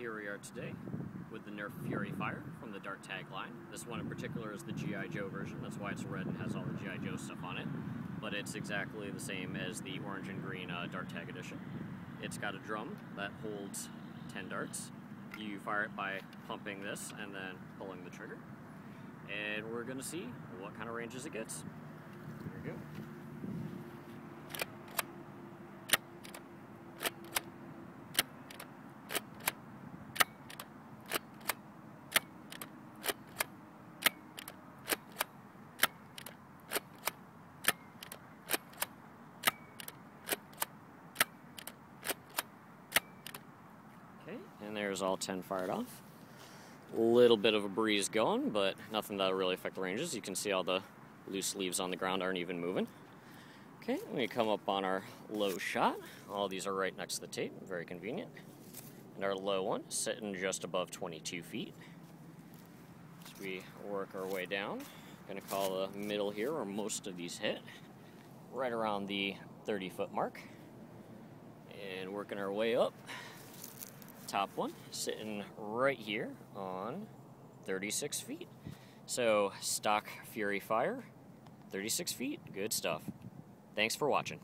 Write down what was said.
Here we are today with the Nerf Fury Fire from the Dart Tag line. This one in particular is the G.I. Joe version, that's why it's red and has all the G.I. Joe stuff on it. But it's exactly the same as the orange and green uh, Dart Tag edition. It's got a drum that holds 10 darts. You fire it by pumping this and then pulling the trigger. And we're gonna see what kind of ranges it gets. Here we go. Okay, and there's all 10 fired off. A little bit of a breeze going, but nothing that'll really affect the ranges. You can see all the loose leaves on the ground aren't even moving. Okay, we come up on our low shot. All these are right next to the tape, very convenient. And our low one sitting just above 22 feet. As we work our way down, gonna call the middle here where most of these hit, right around the 30 foot mark. And working our way up top one sitting right here on 36 feet. So stock Fury Fire, 36 feet, good stuff. Thanks for watching.